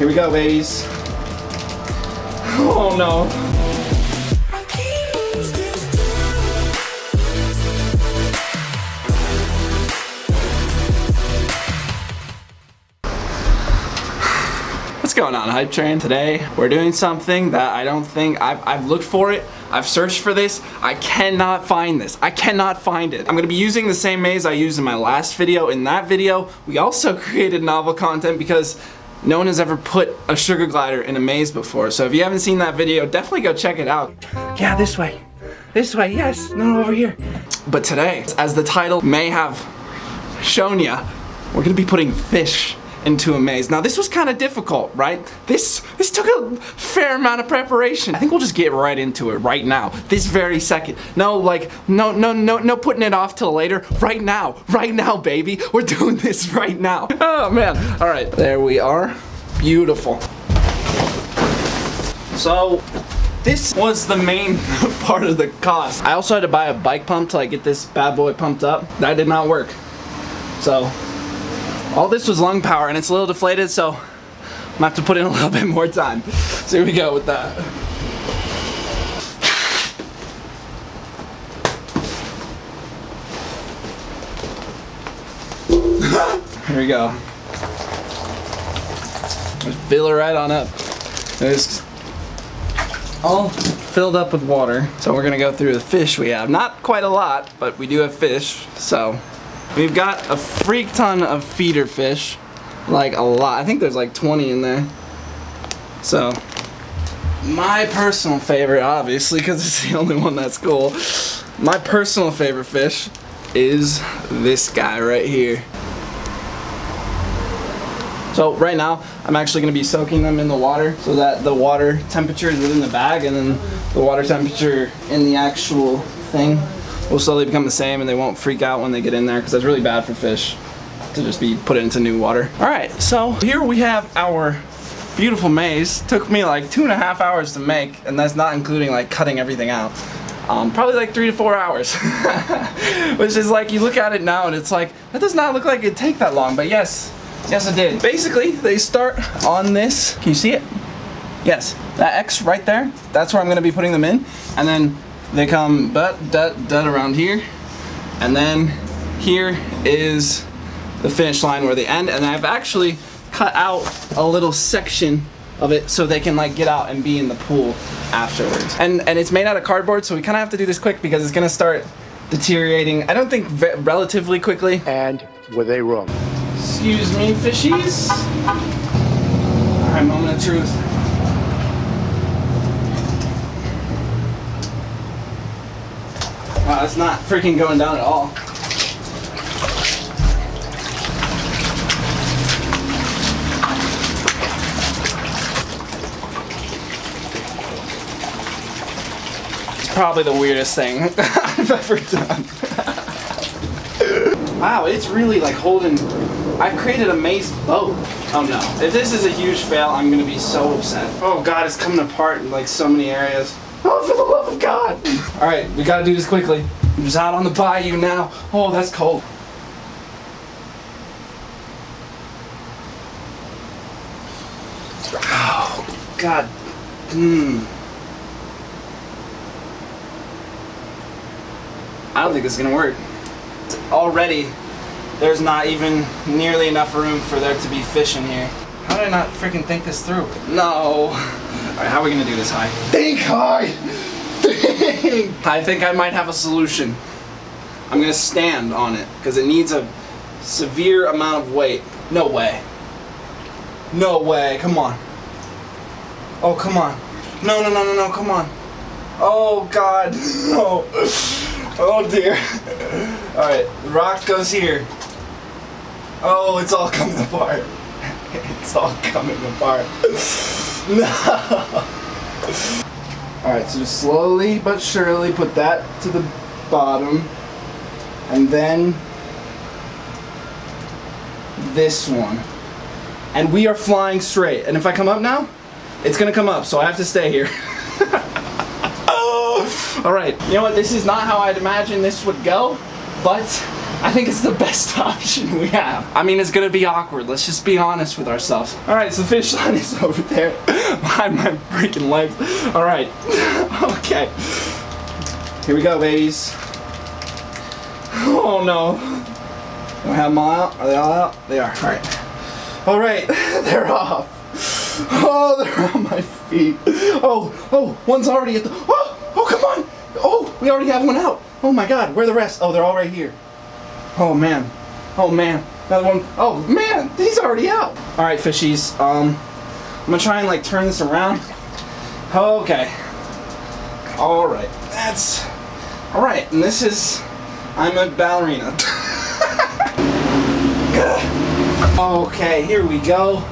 Here we go, babies. Oh no. What's going on, Hype Train? Today, we're doing something that I don't think, I've, I've looked for it, I've searched for this, I cannot find this. I cannot find it. I'm gonna be using the same maze I used in my last video. In that video, we also created novel content because no one has ever put a sugar glider in a maze before. So if you haven't seen that video, definitely go check it out. Yeah, this way. This way, yes. No, over here. But today, as the title may have shown ya, we're gonna be putting fish into a maze. Now this was kind of difficult, right? This this took a fair amount of preparation. I think we'll just get right into it right now. This very second. No like no no no no putting it off till later. Right now. Right now, baby. We're doing this right now. Oh man. All right. There we are. Beautiful. So this was the main part of the cost. I also had to buy a bike pump to like get this bad boy pumped up. That did not work. So all this was lung power and it's a little deflated, so I'm gonna have to put in a little bit more time. So here we go with that. Here we go. Just fill it right on up. It's all filled up with water. So we're gonna go through the fish we have. Not quite a lot, but we do have fish, so We've got a freak ton of feeder fish. Like a lot. I think there's like 20 in there. So, my personal favorite, obviously, because it's the only one that's cool. My personal favorite fish is this guy right here. So right now, I'm actually going to be soaking them in the water so that the water temperature is within the bag and then the water temperature in the actual thing will slowly become the same and they won't freak out when they get in there because that's really bad for fish to just be put into new water. All right, so here we have our beautiful maze. Took me like two and a half hours to make and that's not including like cutting everything out. Um, probably like three to four hours. Which is like, you look at it now and it's like, that does not look like it'd take that long, but yes, yes it did. Basically, they start on this, can you see it? Yes, that X right there, that's where I'm gonna be putting them in. And then they come but dut around here. And then here is the finish line where they end. And I've actually cut out a little section of it so they can like get out and be in the pool afterwards. And and it's made out of cardboard so we kind of have to do this quick because it's gonna start deteriorating I don't think relatively quickly. And were they wrong? Excuse me fishies. All right moment of truth Wow, it's not freaking going down at all. It's probably the weirdest thing I've ever done. wow, it's really like holding... I've created a maze boat. Oh no. If this is a huge fail, I'm gonna be so upset. Oh god, it's coming apart in like so many areas. Oh, for the love of God! All right, we gotta do this quickly. I'm just out on the bayou now. Oh, that's cold. Oh, God. Hmm. I don't think this is gonna work. Already, there's not even nearly enough room for there to be fish in here. How did I not freaking think this through? No. Alright, how are we gonna do this Hy? Think Hy! Think! I think I might have a solution. I'm gonna stand on it, because it needs a severe amount of weight. No way. No way, come on. Oh, come on. No, no, no, no, no, come on. Oh, God, no. Oh, dear. Alright, the rock goes here. Oh, it's all coming apart. It's all coming apart. No! Alright, so just slowly but surely put that to the bottom. And then this one. And we are flying straight. And if I come up now, it's gonna come up, so I have to stay here. oh! Alright, you know what, this is not how I'd imagine this would go, but I think it's the best option we have. I mean, it's gonna be awkward. Let's just be honest with ourselves. All right, so the fish line is over there behind my freaking legs. All right, okay. Here we go, babies. Oh no. Do I have them all out? Are they all out? They are. All right. All right, they're off. Oh, they're on my feet. Oh, oh, one's already at the. Oh, oh, come on. Oh, we already have one out. Oh my God, where are the rest? Oh, they're all right here. Oh man. Oh man. Another one. Oh man, he's already out. All right, fishies. Um, I'm gonna try and like turn this around. Okay. All right. That's. All right, and this is. I'm a ballerina. okay, here we go.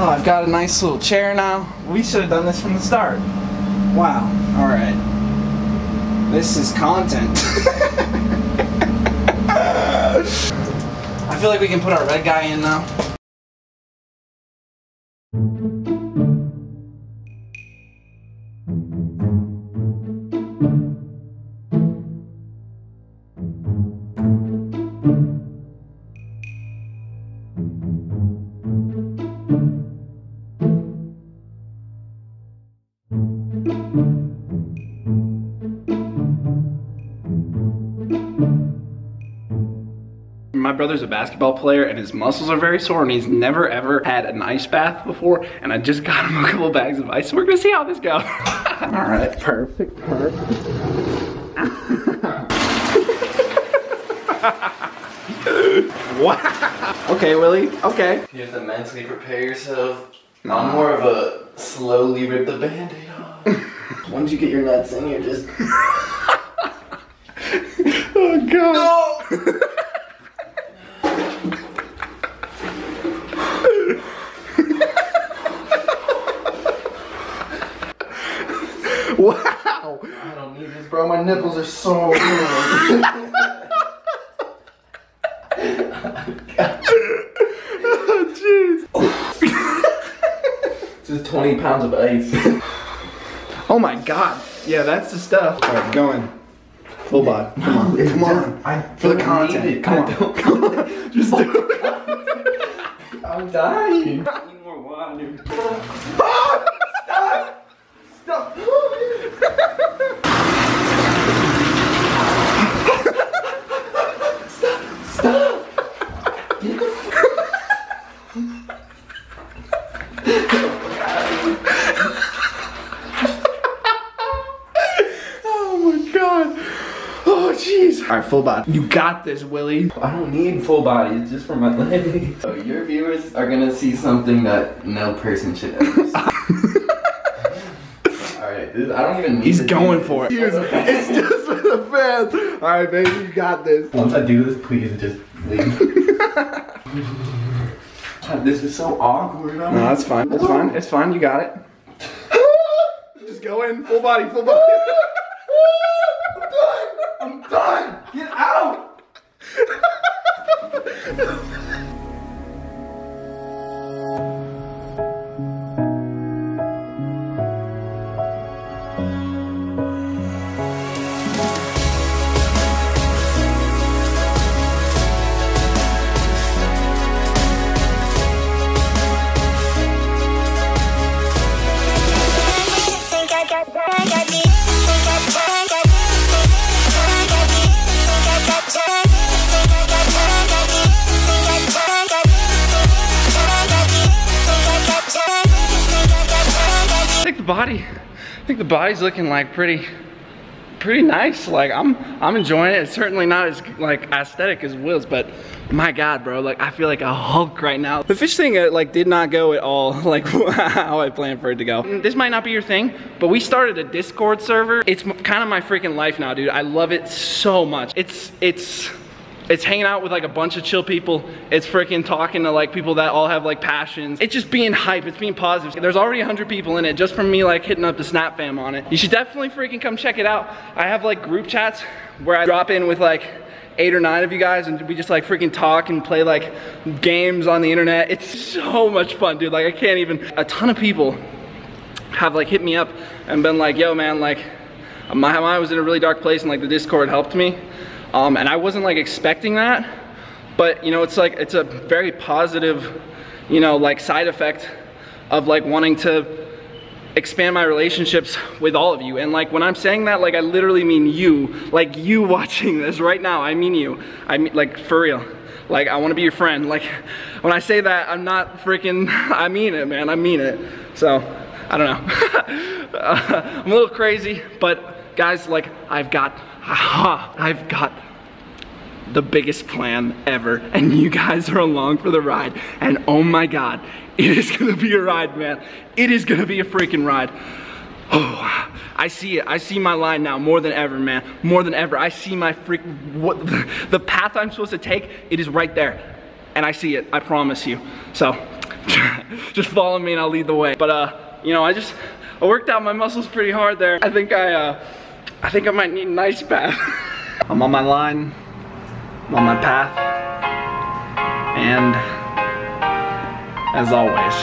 Oh, I've got a nice little chair now. We should have done this from the start. Wow. All right. This is content. I feel like we can put our red guy in now. My brother's a basketball player and his muscles are very sore and he's never ever had an ice bath before and I just got him a couple bags of ice so we're gonna see how this goes. All right, perfect, perfect. wow. Okay, Willie, okay. You have to mentally prepare yourself. I'm more of a slowly rip the band-aid off. Once you get your nuts in, you're just. Oh god. wow. I don't need this, bro. My nipples are so. warm. Jeez. This is 20 pounds of ice. Oh my god. Yeah, that's the stuff. All right, going. Full body. Come on. Come on. I For the content. Come on. Come on. Just do it. I'm dying. Need more water. Oh my god. Oh jeez. All right, full body. You got this, Willie. I don't need full body. It's just for my legs. So your viewers are gonna see something that no person should ever see. Alright, I don't even need He's to do going this. for it. It's just for the fans. All right, baby, you got this. Once I do this, please just leave. This is so awkward. No, that's fine. It's fine. It's fine. You got it. Just go in, full body, full body. body, I think the body's looking like pretty, pretty nice. Like I'm, I'm enjoying it. It's certainly not as like aesthetic as Will's, but my God, bro, like I feel like a Hulk right now. The fish thing uh, like did not go at all like how I planned for it to go. This might not be your thing, but we started a Discord server. It's kind of my freaking life now, dude. I love it so much. It's, it's. It's hanging out with like a bunch of chill people. It's freaking talking to like people that all have like passions. It's just being hype. It's being positive. There's already 100 people in it just from me like hitting up the Snap fam on it. You should definitely freaking come check it out. I have like group chats where I drop in with like eight or nine of you guys and we just like freaking talk and play like games on the internet. It's so much fun, dude. Like I can't even, a ton of people have like hit me up and been like, yo man, like my mind was in a really dark place and like the Discord helped me. Um, and I wasn't like expecting that, but you know, it's like, it's a very positive, you know, like side effect of like wanting to expand my relationships with all of you. And like when I'm saying that, like I literally mean you, like you watching this right now, I mean you. I mean like for real. Like I want to be your friend. Like when I say that, I'm not freaking, I mean it, man. I mean it. So I don't know. I'm a little crazy, but guys, like I've got, I've got the biggest plan ever and you guys are along for the ride. And oh my god it is gonna be a ride man. It is gonna be a freaking ride. Oh i see it. I see my line now more than ever man. More than ever. I see my freak what the path i'm supposed to take it is right there. And i see it i promise you. So just follow me and i'll lead the way. But uh you know i just i worked out my muscles pretty hard there. I think i uh i think i might need an ice bath i'm on my line I'm on my path. And as always,